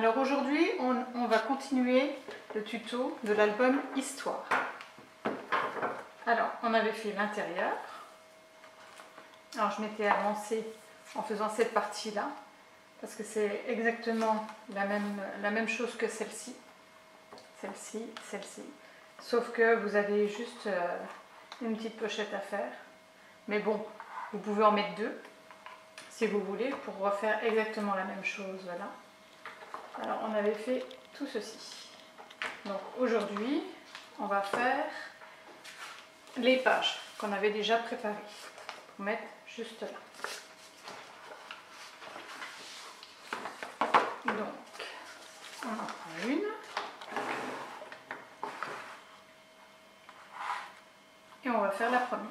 Alors aujourd'hui, on, va continuer le tuto de l'album Histoire. Alors, on avait fait l'intérieur. Alors, je m'étais avancée en faisant cette partie-là, parce que c'est exactement la même, chose que celle-ci. Celle-ci, celle-ci. Sauf que vous avez juste euh, une petite pochette à faire. Mais bon, vous pouvez en mettre deux, si vous voulez, pour refaire exactement la même chose. Voilà. Alors, on avait fait tout ceci. Donc, aujourd'hui, on va faire les pages qu'on avait déjà préparées. Pour mettre juste là. Donc, on en prend une. Et on va faire la première.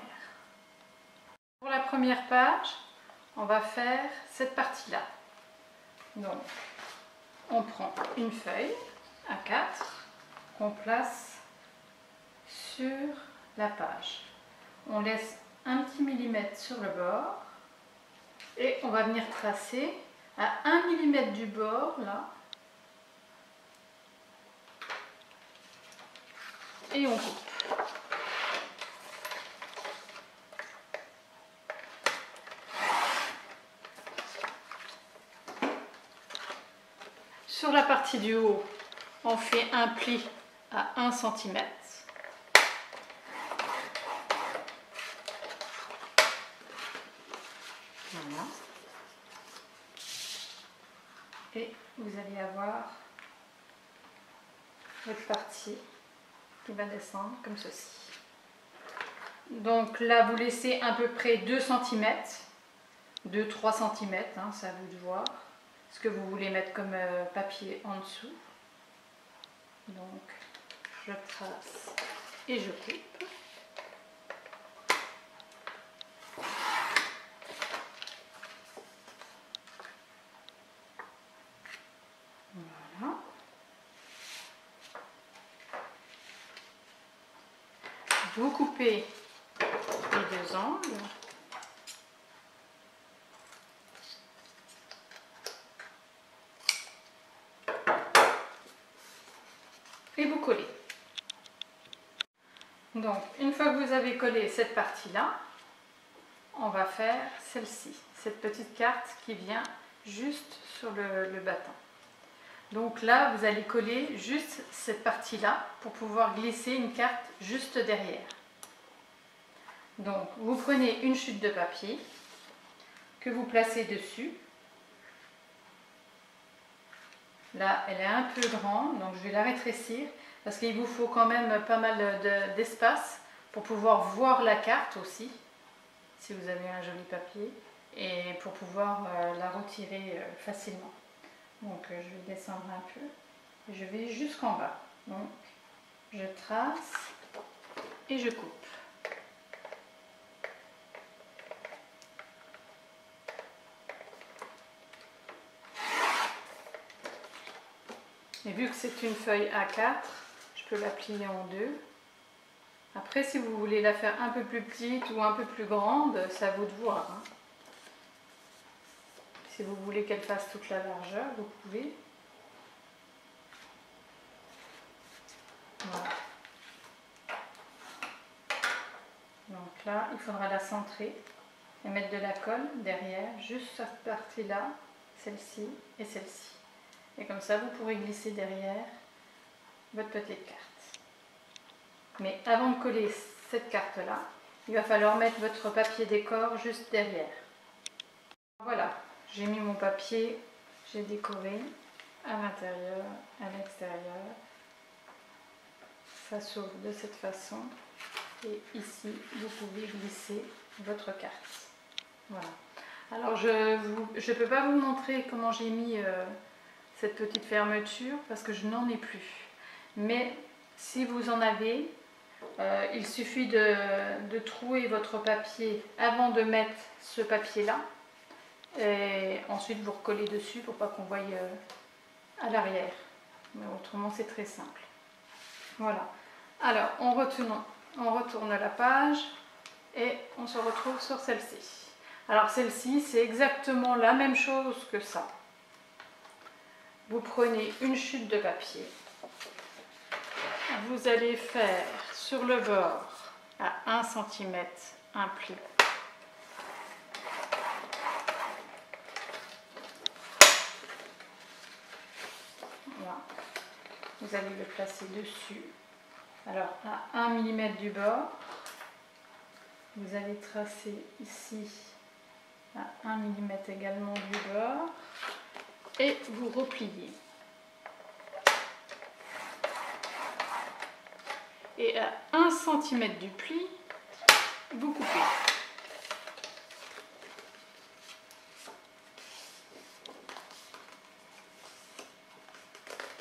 Pour la première page, on va faire cette partie-là. Donc, on prend une feuille à 4 qu'on place sur la page. On laisse un petit millimètre sur le bord et on va venir tracer à 1 millimètre du bord là et on coupe. Sur la partie du haut, on fait un pli à 1 cm. Voilà. Et vous allez avoir votre partie qui va descendre comme ceci. Donc là, vous laissez à peu près 2 cm, 2-3 cm, à vous de voir ce que vous voulez mettre comme euh, papier en dessous. Donc, je trace et je coupe. Voilà. Vous coupez les deux angles. et vous collez. Donc, une fois que vous avez collé cette partie-là, on va faire celle-ci, cette petite carte qui vient juste sur le, battant. Donc là, vous allez coller juste cette partie-là pour pouvoir glisser une carte juste derrière. Donc, vous prenez une chute de papier que vous placez dessus Là, elle est un peu grande, donc je vais la rétrécir parce qu'il vous faut quand même pas mal d'espace pour pouvoir voir la carte aussi, si vous avez un joli papier, et pour pouvoir euh, la retirer euh, facilement. Donc euh, je vais descendre un peu, et je vais jusqu'en bas. Donc je trace et je coupe. Et vu que c'est une feuille A4, je la plier en deux. Après, si vous voulez la faire un peu plus petite ou un peu plus grande, ça vous de voir. Hein. Si vous voulez qu'elle fasse toute la largeur, vous pouvez. Voilà. Donc là, il faudra la centrer et mettre de la colle derrière, juste cette partie-là, celle-ci et celle-ci. Et comme ça, vous pourrez glisser derrière votre petite carte. Mais avant de coller cette carte-là, il va falloir mettre votre papier décor juste derrière. Voilà, j'ai mis mon papier, j'ai décoré à l'intérieur, à l'extérieur. Ça s'ouvre de cette façon. Et ici, vous pouvez glisser votre carte. Voilà. Alors, je ne peux pas vous montrer comment j'ai mis... Euh, cette petite fermeture parce que je n'en ai plus. Mais si vous en avez, euh, il suffit de, trouer votre papier avant de mettre ce papier-là. Et ensuite vous recollez dessus pour pas qu'on voie euh, à l'arrière. Mais autrement c'est très simple. Voilà. Alors on retourne, on retourne la page et on se retrouve sur celle-ci. Alors celle-ci c'est exactement la même chose que ça. vous prenez une chute de papier. Vous allez faire sur le bord à 1 cm un pli. Voilà. Vous allez le placer dessus. Alors à 1 mm du bord, vous allez tracer ici à 1 mm également du bord et vous repliez. Et à 1 cm du pli, vous coupez.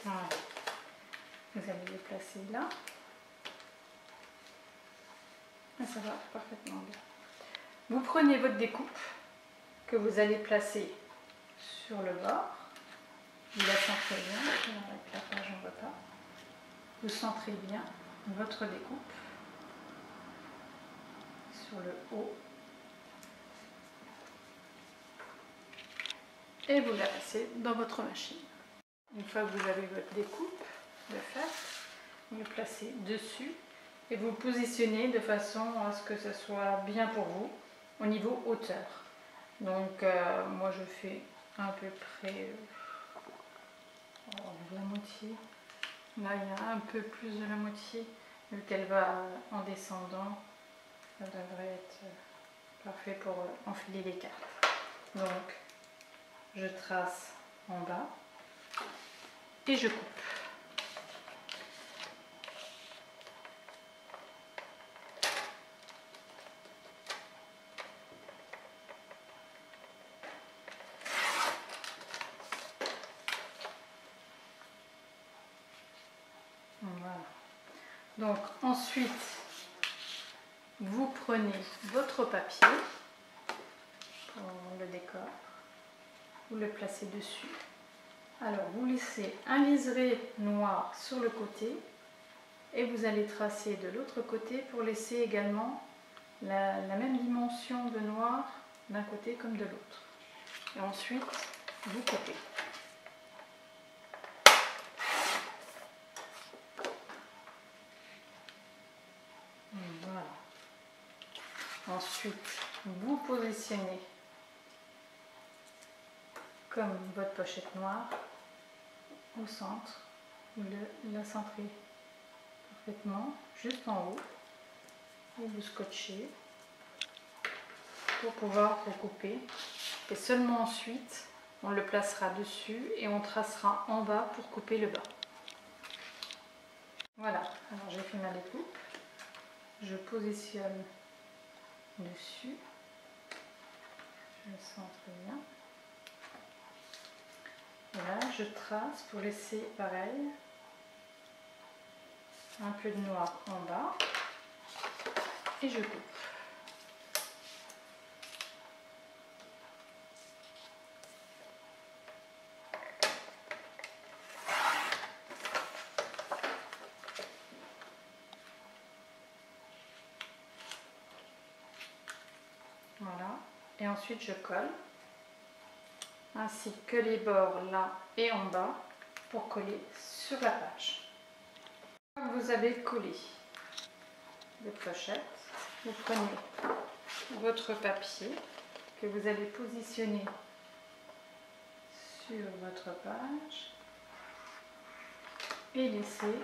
Voilà. Vous allez le placer là. Et ça va parfaitement bien. Vous prenez votre découpe que vous allez placer sur le bord. Vous la centrez bien. Avec la page. Vous centrez bien votre découpe sur le haut. Et vous la passez dans votre machine. Une fois que vous avez votre découpe de fait, vous placez dessus et vous positionnez de façon à ce que ce soit bien pour vous au niveau hauteur. Donc euh, moi je fais à peu près oh, la moitié. Là il y a un peu plus de la moitié vu qu'elle va en descendant. Ça devrait être euh, parfait pour enfiler les cartes. Donc je trace en bas et je coupe. Donc ensuite, vous prenez votre papier pour le décor, vous le placez dessus. Alors vous laissez un liseré noir sur le côté et vous allez tracer de l'autre côté pour laisser également la, même dimension de noir d'un côté comme de l'autre. Et ensuite, vous coupez. Ensuite, vous positionnez comme votre pochette noire au centre. Vous la centrez parfaitement juste en haut et vous scotchez pour pouvoir recouper. Et seulement ensuite, on le placera dessus et on tracera en bas pour couper le bas. Voilà, alors j'ai fait ma découpe. Je positionne dessus. Je le centre bien. Voilà, je trace pour laisser pareil un peu de noir en bas et je coupe. Voilà. Et ensuite, je colle. Ainsi que les bords là et en bas pour coller sur la page. Vous avez collé votre pochette. Vous prenez votre papier que vous allez positionner sur votre page et laisser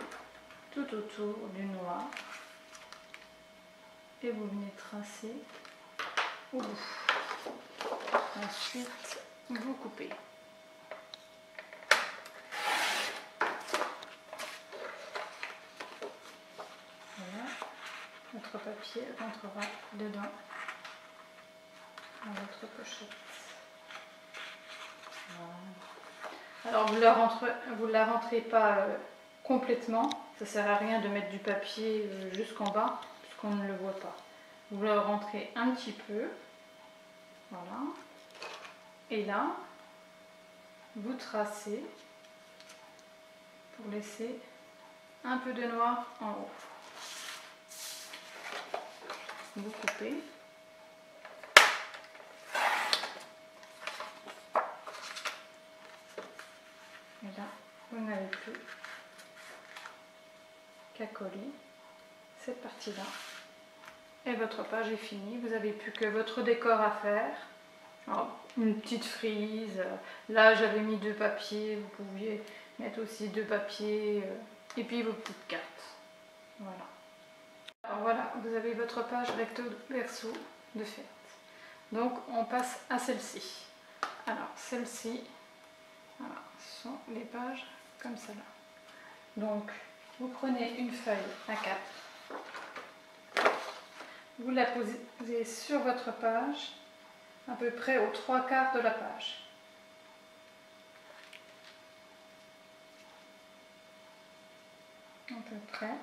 tout autour du noir et vous venez tracer Ensuite, vous coupez. Voilà, votre papier rentrera dedans dans votre pochette. Alors vous la rentrez, vous la rentrez pas euh, complètement, ça sert à rien de mettre du papier euh, jusqu'en bas puisqu'on ne le voit pas. Vous le rentrez un petit peu voilà. Et là, vous tracez pour laisser un peu de noir en haut. Vous coupez. là, vous n'avez plus qu'à coller cette partie-là. Et votre page est finie. Vous n'avez plus que votre décor à faire. Une petite frise. Là, j'avais mis deux papiers. Vous pouviez mettre aussi deux papiers. Euh, et puis vos petites cartes. Voilà. Alors voilà, vous avez votre page recto verso de fait. Donc, on passe à celle-ci. Alors, celle-ci, voilà, ce sont les pages comme cela. Donc, vous prenez une feuille à 4 vous la posez sur votre page, à peu près aux trois quarts de la page. À peu près.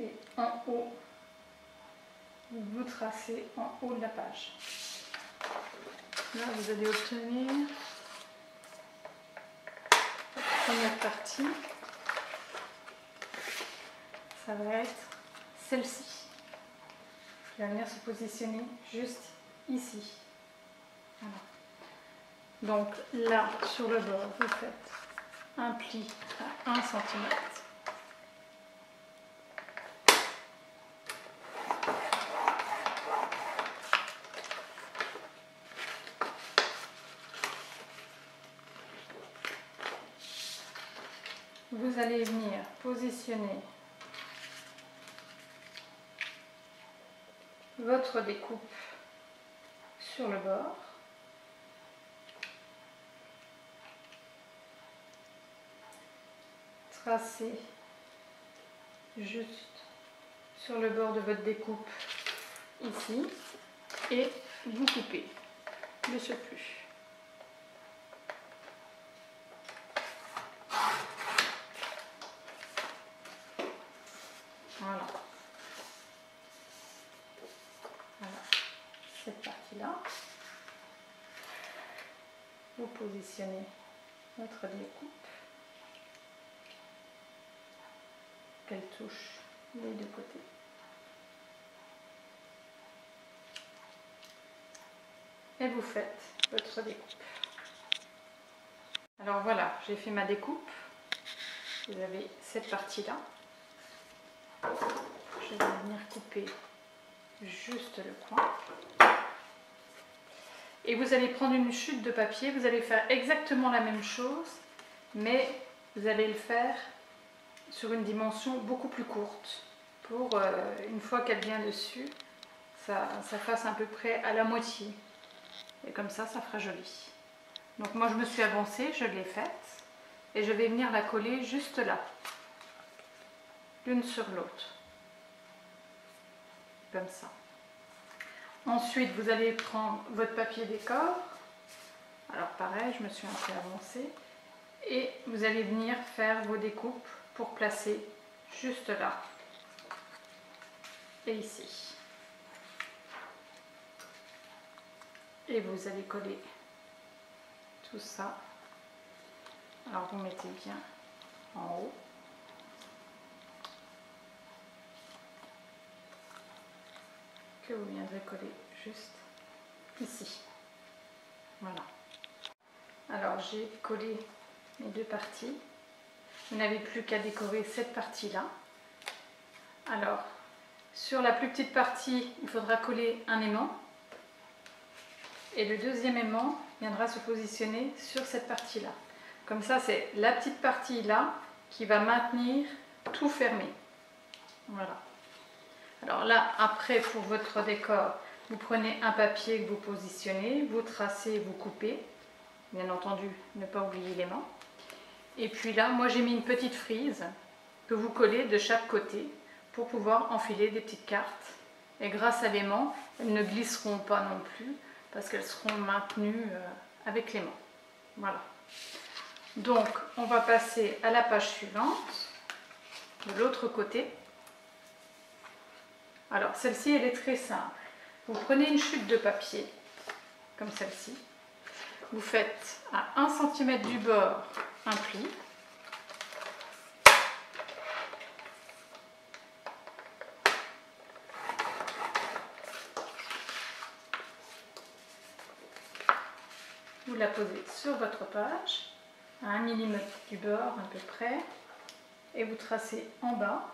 Et en haut, vous tracez en haut de la page. Là, vous allez obtenir la première partie ça va être celle-ci va venir se positionner juste ici. Donc là, sur le bord, vous faites un pli à 1 cm. Vous allez venir positionner votre découpe sur le bord. Tracez juste sur le bord de votre découpe ici et vous coupez le surplus. Votre découpe, qu'elle touche les deux côtés. Et vous faites votre découpe. Alors voilà, j'ai fait ma découpe. Vous avez cette partie-là. Je vais venir couper juste le coin. Et vous allez prendre une chute de papier, vous allez faire exactement la même chose, mais vous allez le faire sur une dimension beaucoup plus courte pour, euh, une fois qu'elle vient dessus, ça, ça fasse à peu près à la moitié. Et comme ça, ça fera joli. Donc moi, je me suis avancée, je l'ai faite, et je vais venir la coller juste là, l'une sur l'autre, comme ça. Ensuite, vous allez prendre votre papier décor. Alors pareil, je me suis un peu avancée. Et vous allez venir faire vos découpes pour placer juste là. Et ici. Et vous allez coller tout ça. Alors vous mettez bien en haut. Vous viendrez coller juste ici. Voilà. Alors j'ai collé mes deux parties. Vous n'avez plus qu'à décorer cette partie-là. Alors, sur la plus petite partie, il faudra coller un aimant. Et le deuxième aimant viendra se positionner sur cette partie-là. Comme ça, c'est la petite partie là qui va maintenir tout fermé. Voilà. Alors là, après, pour votre décor, vous prenez un papier que vous positionnez, vous tracez, vous coupez. Bien entendu, ne pas oublier l'aimant. Et puis là, moi j'ai mis une petite frise que vous collez de chaque côté pour pouvoir enfiler des petites cartes. Et grâce à l'aimant, elles ne glisseront pas non plus parce qu'elles seront maintenues euh, avec l'aimant. Voilà. Donc, on va passer à la page suivante, de l'autre côté. Alors, celle-ci, elle est très simple. Vous prenez une chute de papier, comme celle-ci. Vous faites à 1 cm du bord un pli. Vous la posez sur votre page, à 1 mm du bord à peu près, et vous tracez en bas.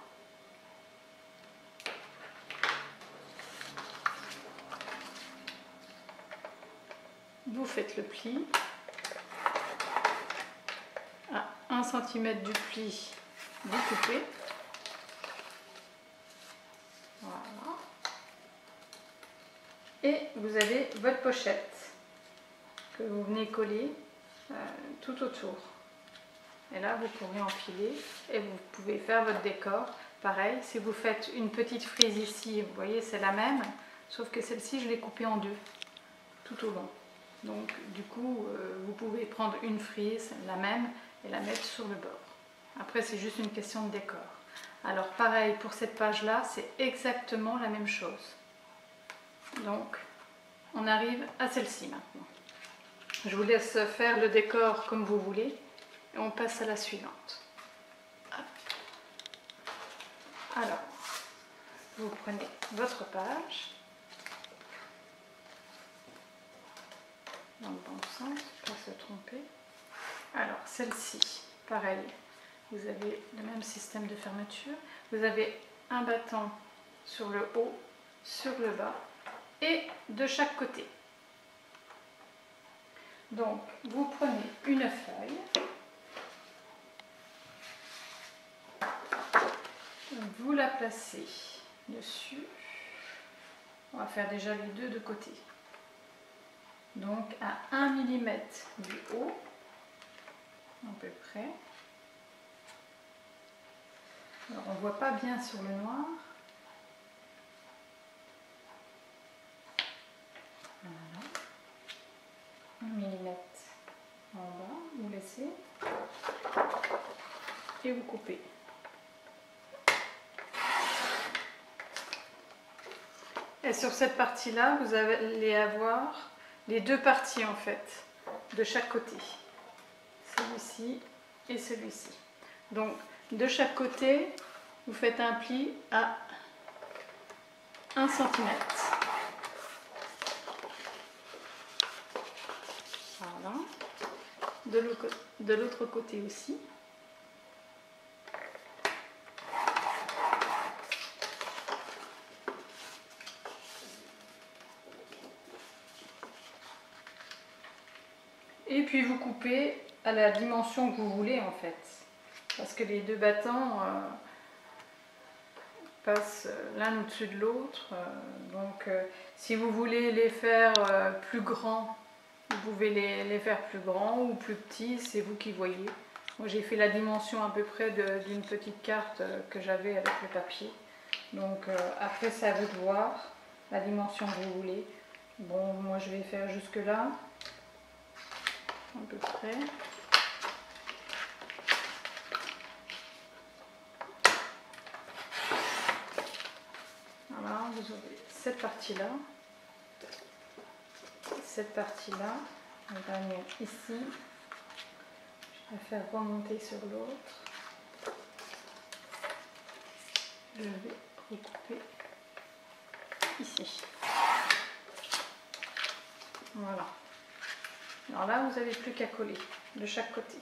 Vous faites le pli. À 1 cm du pli, vous coupez. Voilà. Et vous avez votre pochette que vous venez coller euh, tout autour. Et là, vous pourrez enfiler et vous pouvez faire votre décor. Pareil, si vous faites une petite frise ici, vous voyez, c'est la même, sauf que celle-ci, je l'ai coupée en deux, tout au long. Donc, du coup, euh, vous pouvez prendre une frise, la même, et la mettre sur le bord. Après, c'est juste une question de décor. Alors, pareil, pour cette page-là, c'est exactement la même chose. Donc, on arrive à celle-ci maintenant. Je vous laisse faire le décor comme vous voulez et on passe à la suivante. Alors, vous prenez votre page dans le bon sens, pas se tromper. Alors, celle-ci, pareil, vous avez le même système de fermeture. Vous avez un battant sur le haut, sur le bas et de chaque côté. Donc, vous prenez une feuille, vous la placez dessus. On va faire déjà les deux de côté. Donc, à 1 mm du haut, à peu près. Alors, on voit pas bien sur le noir. Voilà. 1 mm en bas, vous laissez et vous coupez. Et sur cette partie-là, vous allez avoir les deux parties en fait, de chaque côté. Celui-ci et celui-ci. Donc, de chaque côté, vous faites un pli à 1 cm. Voilà. De l'autre côté aussi. Et puis vous coupez à la dimension que vous voulez en fait. Parce que les deux battants euh, passent l'un au-dessus de l'autre. Euh, donc euh, si vous voulez les faire plus grands, vous pouvez les, faire plus grands ou plus petits, c'est vous qui voyez. Moi j'ai fait la dimension à peu près d'une petite carte que j'avais avec le papier. Donc après c'est à vous de voir la dimension que vous voulez. Bon moi je vais faire jusque là à peu près. Voilà, vous aurez cette partie-là, cette partie-là, va venir ici, je vais faire remonter sur l'autre, je vais recouper ici. Voilà. Alors là, vous n'avez plus qu'à coller de chaque côté.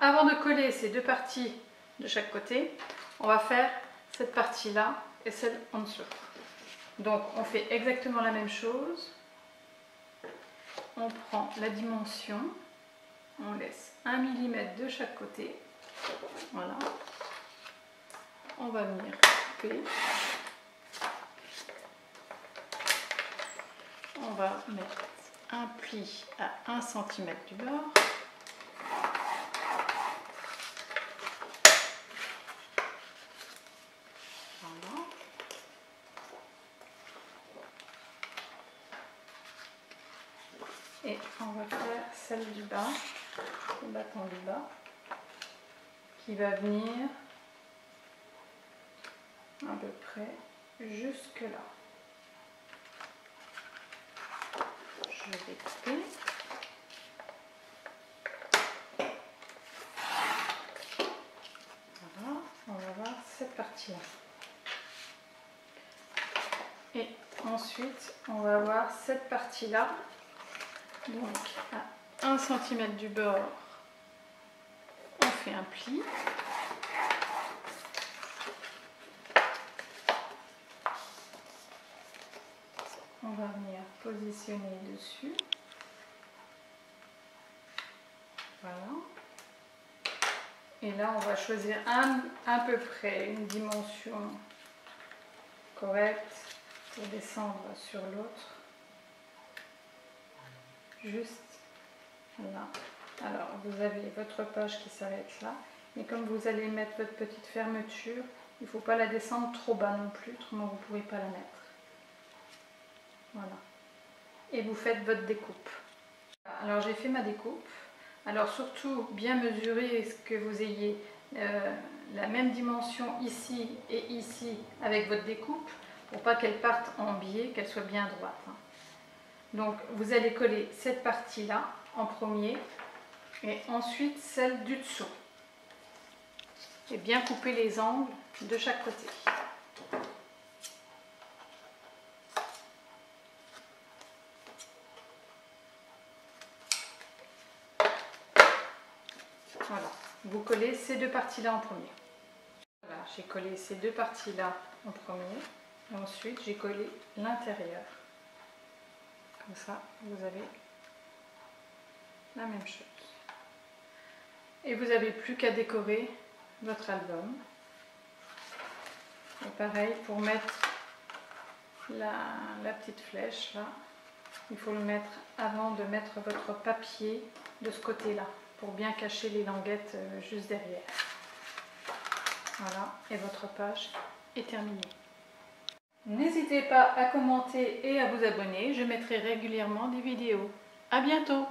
Avant de coller ces deux parties de chaque côté, on va faire cette partie-là et celle en dessous. Donc on fait exactement la même chose. On prend la dimension, on laisse 1 mm de chaque côté. Voilà. On va venir couper. On va mettre un pli à 1 cm du bord. Voilà. Et on va faire celle du bas, le bâton du bas, qui va venir à peu près jusque là. je vais couper. Voilà, on va voir cette Et ensuite, on va voir cette partie-là Donc à 1 cm du bord, on fait un pli. On va venir positionner dessus. Voilà. Et là, on va choisir un, à peu près une dimension correcte pour descendre sur l'autre. Juste là. Alors, vous avez votre page qui s'arrête là. Mais comme vous allez mettre votre petite fermeture, il ne faut pas la descendre trop bas non plus, autrement vous ne pourrez pas la mettre. Voilà. Et vous faites votre découpe. Alors j'ai fait ma découpe. Alors surtout bien mesurer ce que vous ayez euh, la même dimension ici et ici avec votre découpe pour pas qu'elle parte en biais, qu'elle soit bien droite. Hein. Donc vous allez coller cette partie là en premier et ensuite celle du dessous. Et bien couper les angles de chaque côté. Voilà, vous collez ces deux parties-là en premier. Voilà, j'ai collé ces deux parties-là en premier. Et ensuite, j'ai collé l'intérieur. Comme ça, vous avez la même chose. Et vous n'avez plus qu'à décorer votre album. Et pareil, pour mettre la, la petite flèche, là, il faut le mettre avant de mettre votre papier de ce côté-là pour bien cacher les languettes euh, juste derrière. Voilà, et votre page est terminée. N'hésitez pas à commenter et à vous abonner, je mettrai régulièrement des vidéos. A bientôt